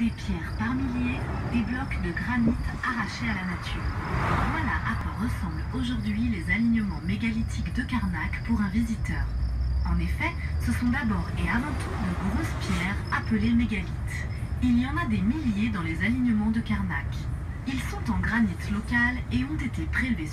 Des pierres par milliers, des blocs de granit arrachés à la nature. Voilà à quoi ressemblent aujourd'hui les alignements mégalithiques de Karnak pour un visiteur. En effet, ce sont d'abord et avant tout de grosses pierres appelées mégalithes. Il y en a des milliers dans les alignements de Karnak. Ils sont en granit local et ont été prélevés